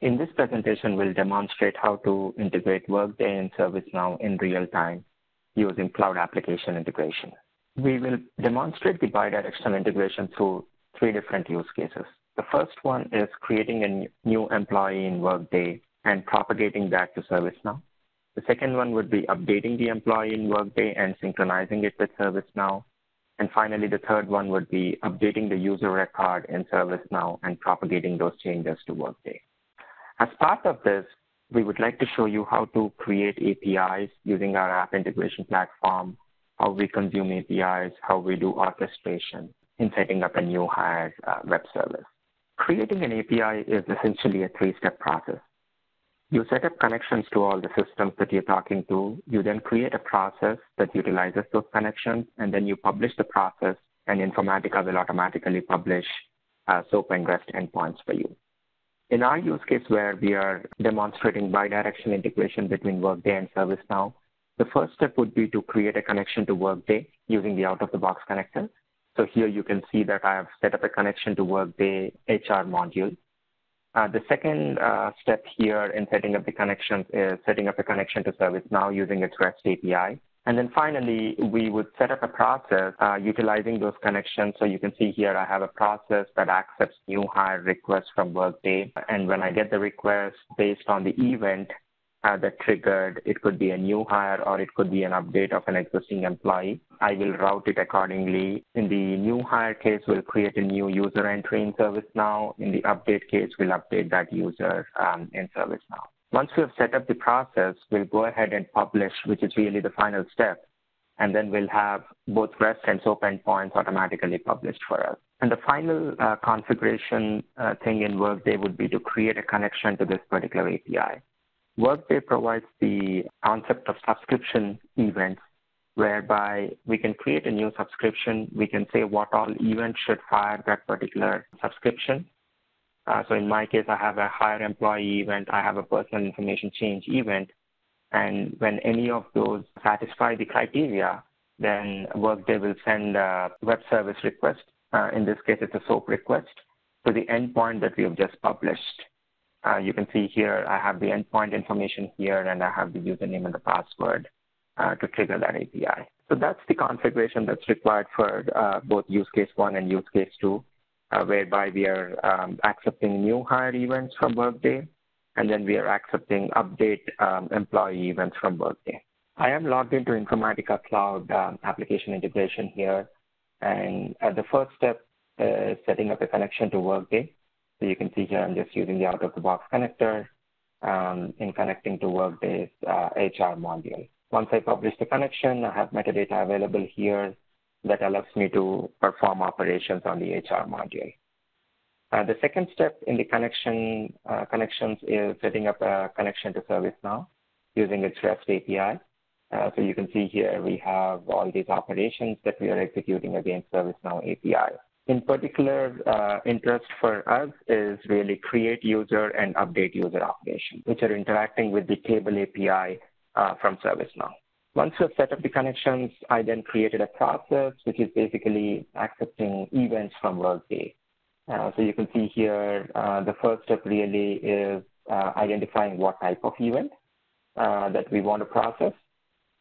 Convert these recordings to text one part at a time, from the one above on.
In this presentation, we'll demonstrate how to integrate Workday and ServiceNow in real time using cloud application integration. We will demonstrate the bidirectional integration through three different use cases. The first one is creating a new employee in Workday and propagating that to ServiceNow. The second one would be updating the employee in Workday and synchronizing it with ServiceNow. And finally, the third one would be updating the user record in ServiceNow and propagating those changes to Workday. As part of this, we would like to show you how to create APIs using our app integration platform, how we consume APIs, how we do orchestration in setting up a new hire uh, web service. Creating an API is essentially a three-step process. You set up connections to all the systems that you're talking to. You then create a process that utilizes those connections, and then you publish the process, and Informatica will automatically publish uh, SOAP and REST endpoints for you. In our use case where we are demonstrating bidirectional integration between Workday and ServiceNow, the first step would be to create a connection to Workday using the out-of-the-box connector. So here you can see that I have set up a connection to Workday HR module. Uh, the second uh, step here in setting up the connections is setting up a connection to ServiceNow using its REST API. And then finally, we would set up a process uh, utilizing those connections. So you can see here, I have a process that accepts new hire requests from Workday. And when I get the request based on the event uh, that triggered, it could be a new hire or it could be an update of an existing employee. I will route it accordingly. In the new hire case, we'll create a new user entry in ServiceNow. In the update case, we'll update that user um, in ServiceNow. Once we have set up the process, we'll go ahead and publish, which is really the final step. And then we'll have both REST and SOAP endpoints automatically published for us. And the final uh, configuration uh, thing in Workday would be to create a connection to this particular API. Workday provides the concept of subscription events, whereby we can create a new subscription. We can say what all events should fire that particular subscription. Uh, so in my case, I have a hire employee event, I have a personal information change event, and when any of those satisfy the criteria, then Workday will send a web service request. Uh, in this case, it's a SOAP request to the endpoint that we have just published. Uh, you can see here, I have the endpoint information here, and I have the username and the password uh, to trigger that API. So that's the configuration that's required for uh, both use case one and use case two whereby we are um, accepting new hire events from Workday, and then we are accepting update um, employee events from Workday. I am logged into Informatica Cloud um, application integration here, and uh, the first step is setting up a connection to Workday. So you can see here I'm just using the out-of-the-box connector in connecting to Workday's uh, HR module. Once I publish the connection, I have metadata available here that allows me to perform operations on the HR module. Uh, the second step in the connection uh, connections is setting up a connection to ServiceNow using its REST API. Uh, so you can see here we have all these operations that we are executing against ServiceNow API. In particular, uh, interest for us is really create user and update user operations, which are interacting with the table API uh, from ServiceNow. Once we've set up the connections, I then created a process, which is basically accepting events from Workday. Uh, so you can see here, uh, the first step really is uh, identifying what type of event uh, that we want to process.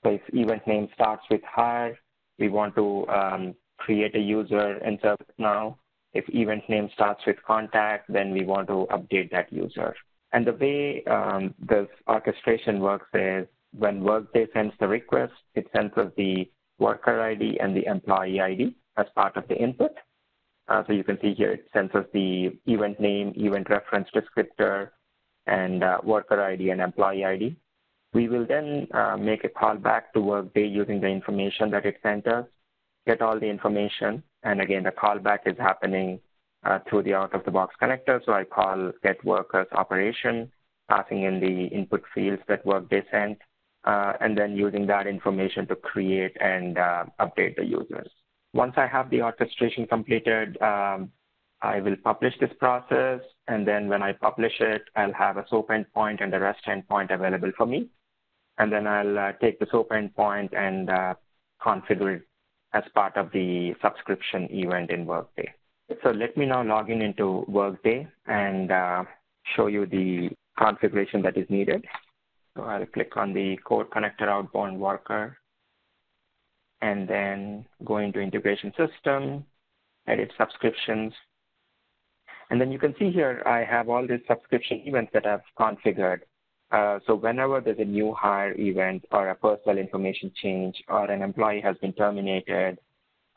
So if event name starts with hire, we want to um, create a user and in ServiceNow. If event name starts with contact, then we want to update that user. And the way um, this orchestration works is when Workday sends the request, it sends us the worker ID and the employee ID as part of the input. Uh, so you can see here it sends us the event name, event reference descriptor, and uh, worker ID and employee ID. We will then uh, make a call back to Workday using the information that it sent us, get all the information, and again, the callback is happening uh, through the out-of-the-box connector. So I call get workers operation, passing in the input fields that Workday sent, and then using that information to create and uh, update the users. Once I have the orchestration completed, um, I will publish this process, and then when I publish it, I'll have a SOAP endpoint and a REST endpoint available for me. And then I'll uh, take the SOAP endpoint and uh, configure it as part of the subscription event in Workday. So let me now log in into Workday and uh, show you the configuration that is needed. So I'll click on the core connector outbound worker and then go into integration system, edit subscriptions. And then you can see here, I have all these subscription events that I've configured. Uh, so whenever there's a new hire event or a personal information change or an employee has been terminated,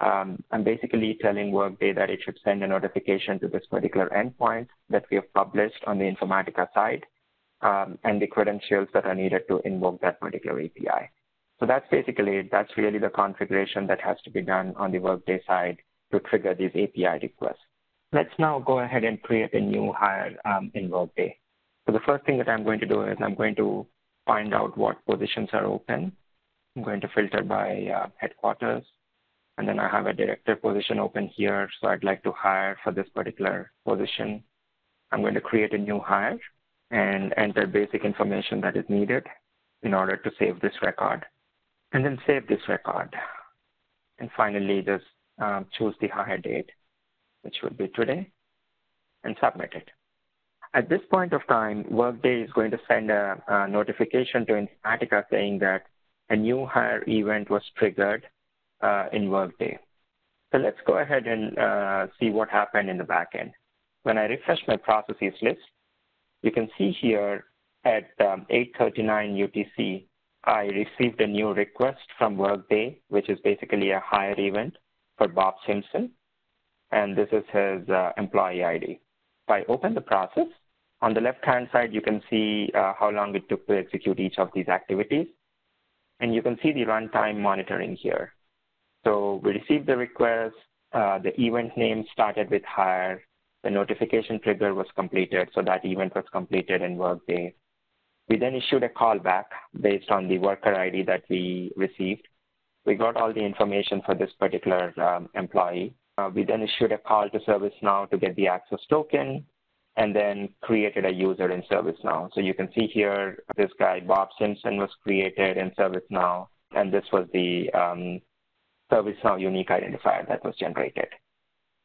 um, I'm basically telling Workday that it should send a notification to this particular endpoint that we have published on the Informatica side and the credentials that are needed to invoke that particular API. So that's basically. That's really the configuration that has to be done on the Workday side to trigger these API requests. Let's now go ahead and create a new hire um, in Workday. So the first thing that I'm going to do is I'm going to find out what positions are open. I'm going to filter by uh, headquarters. And then I have a director position open here. So I'd like to hire for this particular position. I'm going to create a new hire and enter basic information that is needed in order to save this record. And then save this record. And finally, just um, choose the hire date, which would be today, and submit it. At this point of time, Workday is going to send a, a notification to Informatica saying that a new hire event was triggered uh, in Workday. So let's go ahead and uh, see what happened in the backend. When I refresh my processes list, you can see here at um, 8.39 UTC, I received a new request from Workday, which is basically a hire event for Bob Simpson. And this is his uh, employee ID. If I open the process, on the left-hand side, you can see uh, how long it took to execute each of these activities. And you can see the runtime monitoring here. So we received the request, uh, the event name started with hire, the notification trigger was completed, so that event was completed in Workday. We then issued a callback based on the worker ID that we received. We got all the information for this particular um, employee. Uh, we then issued a call to ServiceNow to get the access token and then created a user in ServiceNow. So you can see here, this guy, Bob Simpson, was created in ServiceNow, and this was the um, ServiceNow unique identifier that was generated.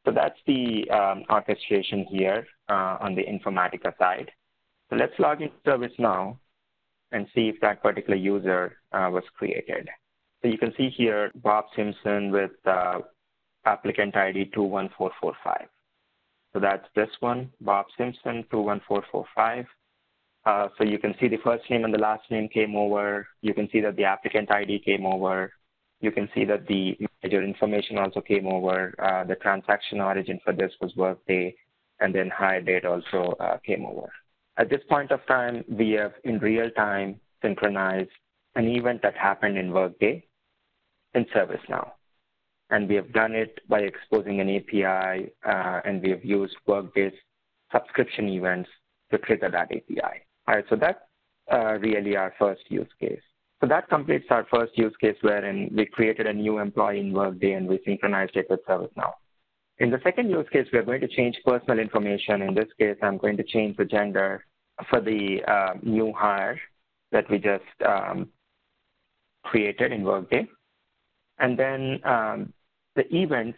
So that's the um, orchestration here uh, on the Informatica side. So let's log into ServiceNow and see if that particular user uh, was created. So you can see here Bob Simpson with uh, applicant ID 21445. So that's this one, Bob Simpson 21445. Uh, so you can see the first name and the last name came over. You can see that the applicant ID came over. You can see that the information also came over. Uh, the transaction origin for this was Workday, and then hire date also uh, came over. At this point of time, we have in real time synchronized an event that happened in Workday in ServiceNow. And we have done it by exposing an API, uh, and we have used Workday's subscription events to trigger that API. All right, so that's really our first use case. So that completes our first use case wherein we created a new employee in Workday and we synchronized it with ServiceNow. In the second use case, we're going to change personal information. In this case, I'm going to change the gender for the uh, new hire that we just um, created in Workday. And then um, the event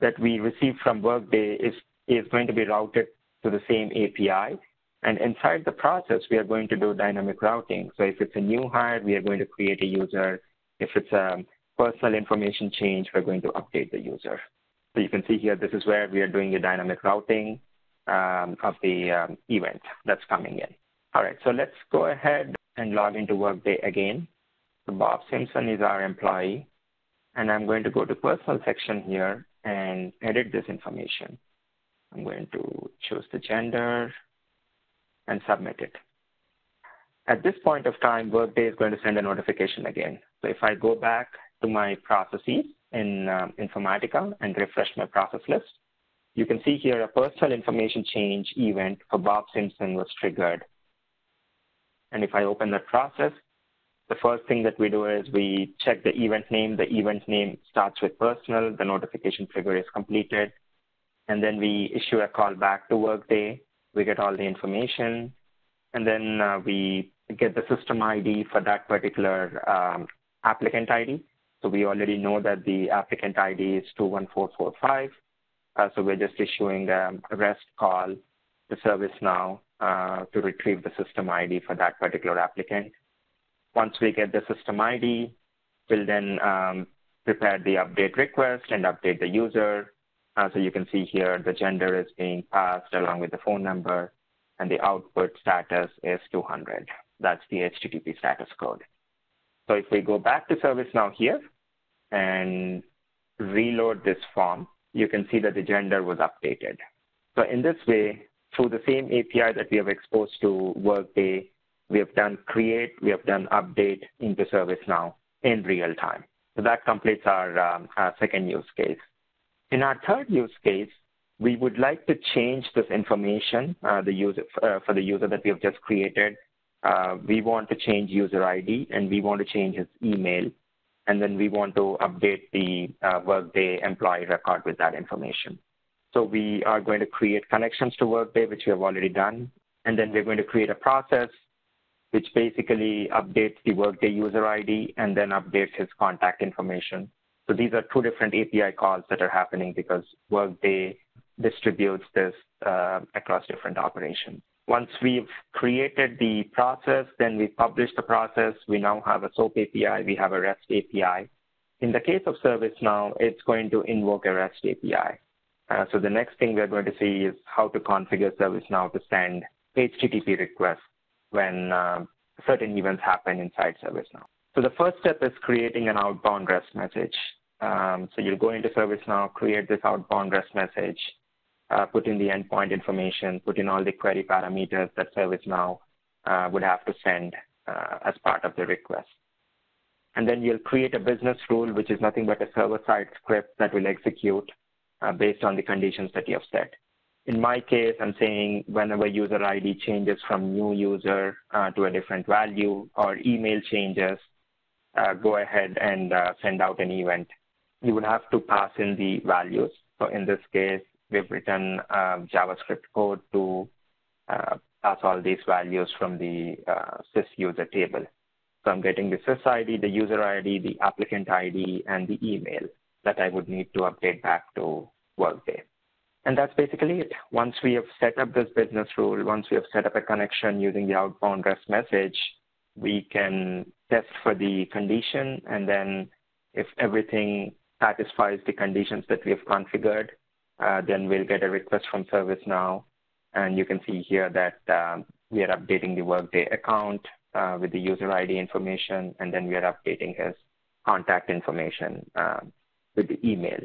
that we receive from Workday is, is going to be routed to the same API and inside the process, we are going to do dynamic routing. So if it's a new hire, we are going to create a user. If it's a personal information change, we're going to update the user. So you can see here, this is where we are doing a dynamic routing um, of the um, event that's coming in. All right, so let's go ahead and log into Workday again. So Bob Simpson is our employee. And I'm going to go to personal section here and edit this information. I'm going to choose the gender, and submit it. At this point of time, Workday is going to send a notification again. So if I go back to my processes in uh, Informatica and refresh my process list, you can see here a personal information change event for Bob Simpson was triggered. And if I open that process, the first thing that we do is we check the event name. The event name starts with personal. The notification trigger is completed. And then we issue a call back to Workday we get all the information, and then uh, we get the system ID for that particular um, applicant ID. So we already know that the applicant ID is 21445. Uh, so we're just issuing a REST call to ServiceNow uh, to retrieve the system ID for that particular applicant. Once we get the system ID, we'll then um, prepare the update request and update the user. Uh, so you can see here the gender is being passed along with the phone number, and the output status is 200. That's the HTTP status code. So if we go back to ServiceNow here and reload this form, you can see that the gender was updated. So in this way, through the same API that we have exposed to Workday, we have done create, we have done update into ServiceNow in real time. So that completes our, um, our second use case. In our third use case, we would like to change this information uh, the user, uh, for the user that we have just created. Uh, we want to change user ID and we want to change his email. And then we want to update the uh, Workday employee record with that information. So we are going to create connections to Workday, which we have already done. And then we're going to create a process which basically updates the Workday user ID and then updates his contact information. So these are two different API calls that are happening because Workday distributes this uh, across different operations. Once we've created the process, then we publish the process. We now have a SOAP API. We have a REST API. In the case of ServiceNow, it's going to invoke a REST API. Uh, so the next thing we're going to see is how to configure ServiceNow to send HTTP requests when uh, certain events happen inside ServiceNow. So the first step is creating an outbound REST message. Um, so you'll go into ServiceNow, create this outbound REST message, uh, put in the endpoint information, put in all the query parameters that ServiceNow uh, would have to send uh, as part of the request. And then you'll create a business rule, which is nothing but a server-side script that will execute uh, based on the conditions that you have set. In my case, I'm saying whenever user ID changes from new user uh, to a different value or email changes, go ahead and uh, send out an event. You would have to pass in the values. So in this case, we've written um, JavaScript code to uh, pass all these values from the uh, sys user table. So I'm getting the sys ID, the user ID, the applicant ID, and the email that I would need to update back to Workday. And that's basically it. Once we have set up this business rule, once we have set up a connection using the outbound REST message, we can test for the condition. And then if everything satisfies the conditions that we have configured, uh, then we'll get a request from ServiceNow. And you can see here that um, we are updating the Workday account uh, with the user ID information, and then we are updating his contact information uh, with the email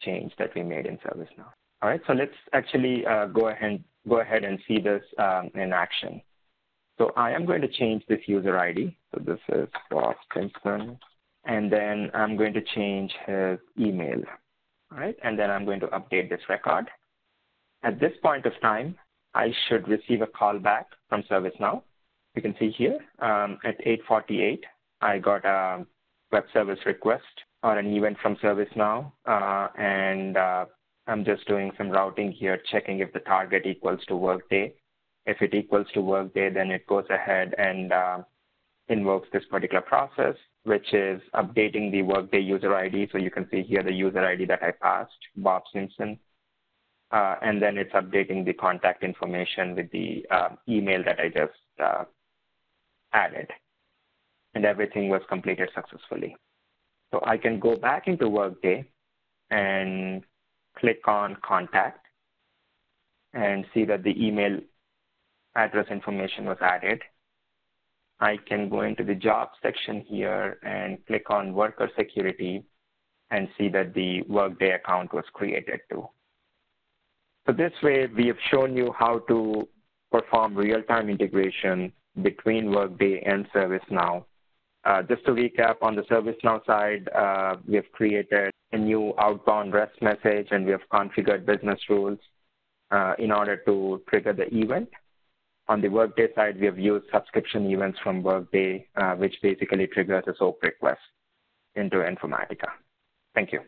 change that we made in ServiceNow. All right, so let's actually uh, go ahead go ahead and see this um, in action. So I am going to change this user ID. So this is Bob Simpson, and then I'm going to change his email. All right, and then I'm going to update this record. At this point of time, I should receive a call back from ServiceNow. You can see here um, at 8:48, I got a web service request or an event from ServiceNow, uh, and uh, I'm just doing some routing here, checking if the target equals to Workday. If it equals to Workday, then it goes ahead and uh, invokes this particular process, which is updating the Workday user ID. So you can see here the user ID that I passed, Bob Simpson. Uh, and then it's updating the contact information with the uh, email that I just uh, added. And everything was completed successfully. So I can go back into Workday and click on Contact and see that the email address information was added. I can go into the job section here and click on Worker Security and see that the Workday account was created too. So this way, we have shown you how to perform real-time integration between Workday and ServiceNow uh, just to recap on the ServiceNow side, uh, we have created a new outbound REST message and we have configured business rules uh, in order to trigger the event. On the Workday side, we have used subscription events from Workday, uh, which basically triggers a SOAP request into Informatica. Thank you.